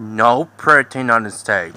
no protein on the steak.